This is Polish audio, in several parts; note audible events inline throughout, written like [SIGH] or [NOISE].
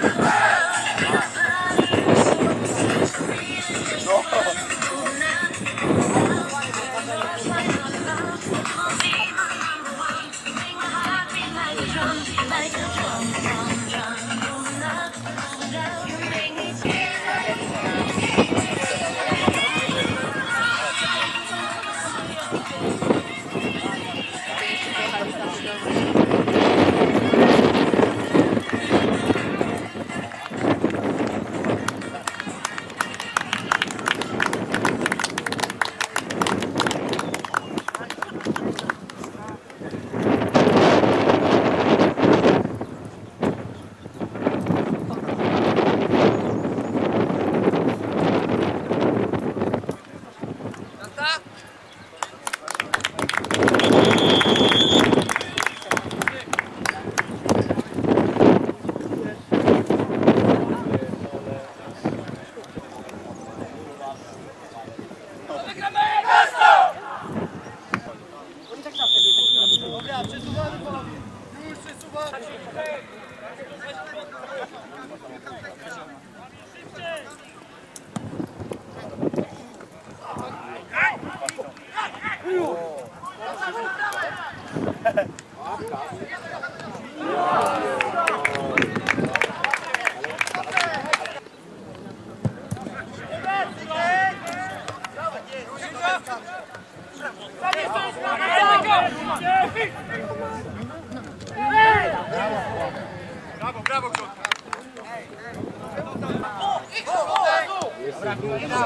Brawo, [LAUGHS] Dobra,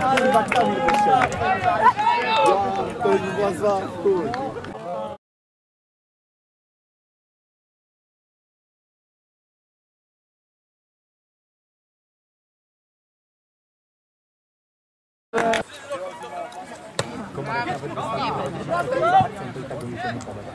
kurwa Kamil wyszedł. To już była zła, chuj. Komorek nawet wystawia, to i tak bym nie pomagał.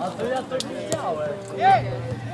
A to ja to widziałem.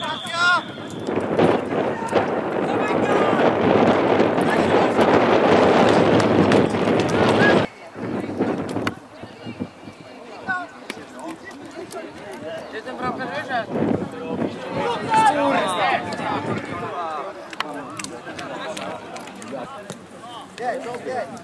Gracias. Dobra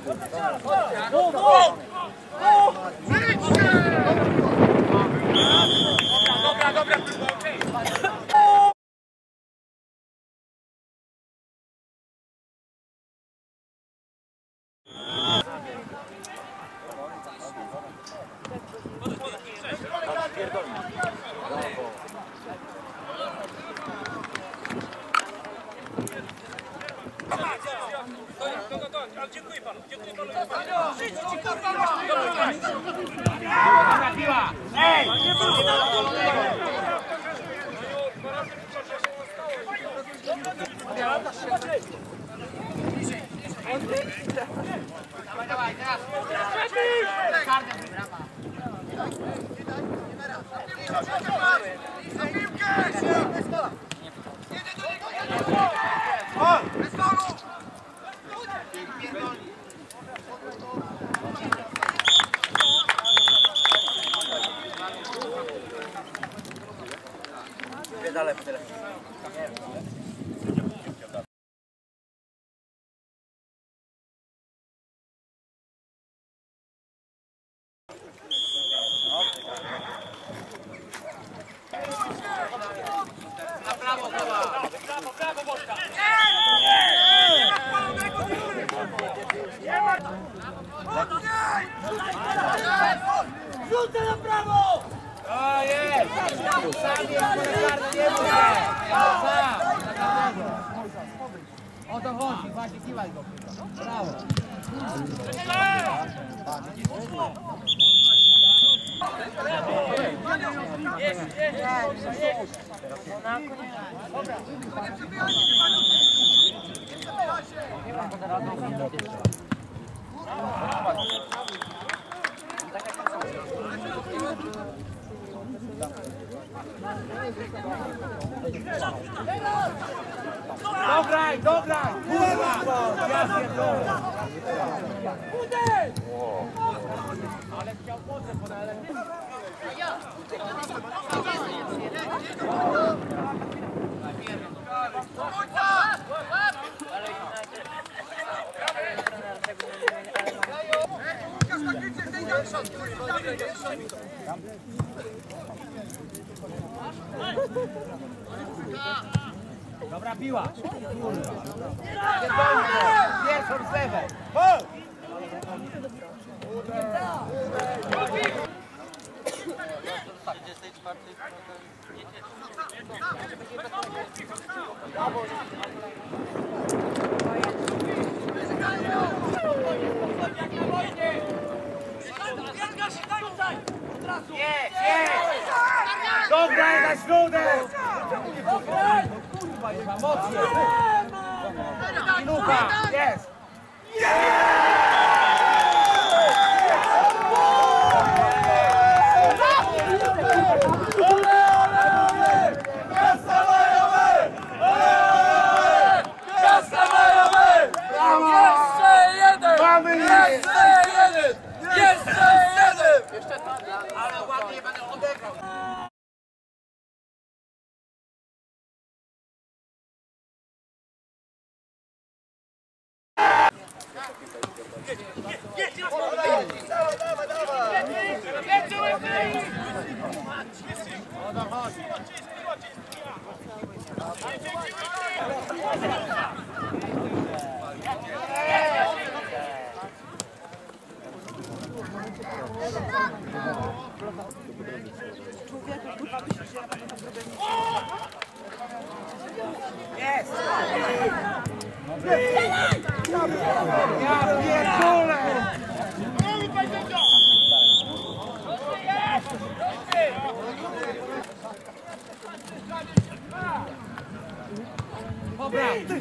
piła! Ej! Dawaj, dawaj, teraz! Kardę brawa! Na prawo, prawo! O, jest! Sam jest to. Brawo. Dograj, dograj! Kurwa! Ja pierdolę! Ale Dobra piła. Pierwszą z lewej. Dobra, na środek! Kurwa, jeba, mocno! Minuta, jest! Jeszcze Ja Dobra.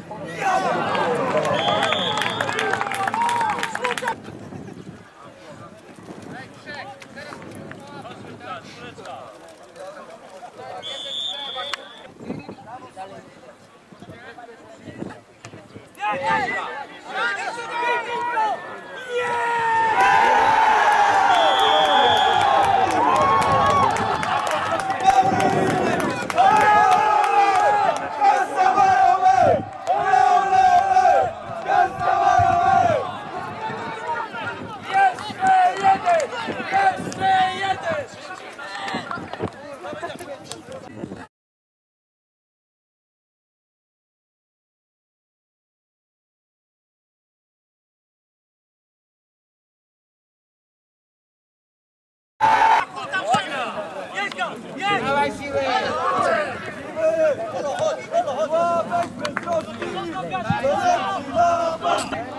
Dobra [LAUGHS]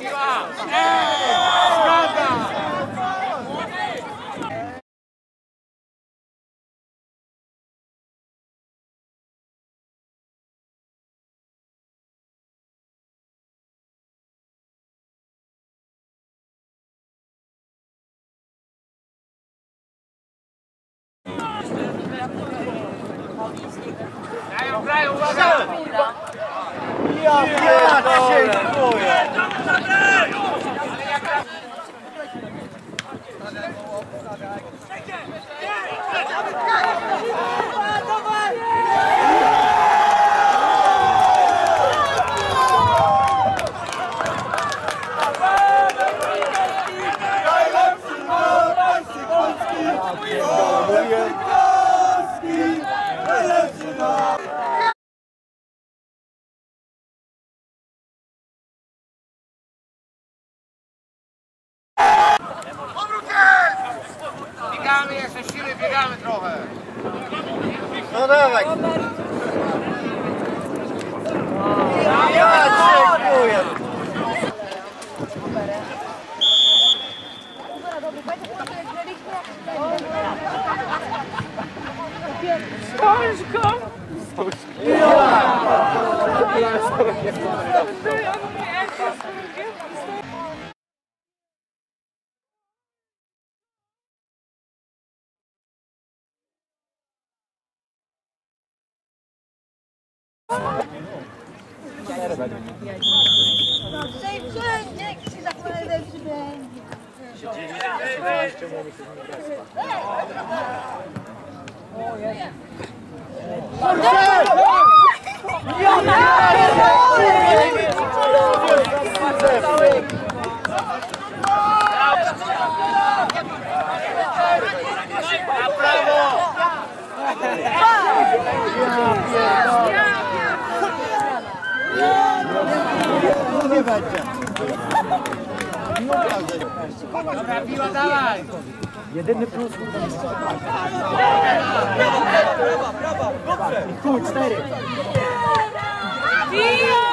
piła! Grają, grają, uwaga! Ja pierdolę jeszcze siły, biegamy trochę. No dawaj! Ja dziękuję! Tutaj Bravo! Trafiła, dawaj! Jedyny plus. Brawo, brawo, brawo, dobrze! I chuj, cztery! Dio!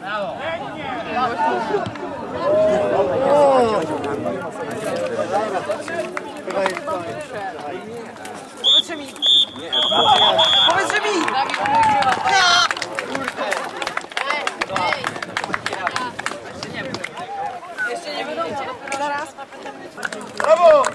Brawo! Brawo! Powiedz, że mi. Nie, Powiedz, że mi. Jeszcze nie będą. Brawo!